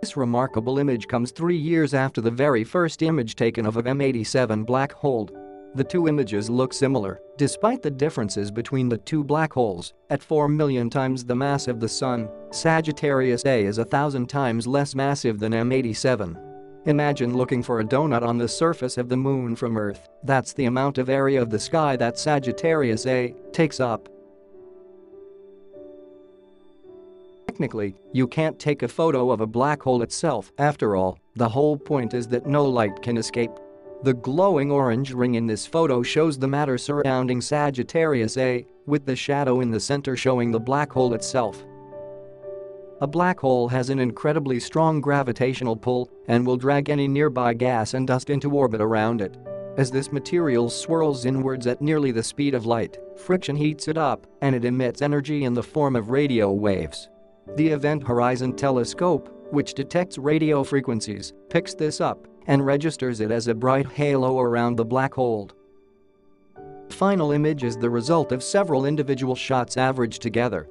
This remarkable image comes three years after the very first image taken of a M87 black hole. The two images look similar, despite the differences between the two black holes. At 4 million times the mass of the Sun, Sagittarius A is a thousand times less massive than M87. Imagine looking for a donut on the surface of the moon from Earth, that's the amount of area of the sky that Sagittarius A takes up. Technically, you can't take a photo of a black hole itself, after all, the whole point is that no light can escape. The glowing orange ring in this photo shows the matter surrounding Sagittarius A, with the shadow in the center showing the black hole itself. A black hole has an incredibly strong gravitational pull and will drag any nearby gas and dust into orbit around it. As this material swirls inwards at nearly the speed of light, friction heats it up and it emits energy in the form of radio waves. The Event Horizon Telescope, which detects radio frequencies, picks this up and registers it as a bright halo around the black hole. Final image is the result of several individual shots averaged together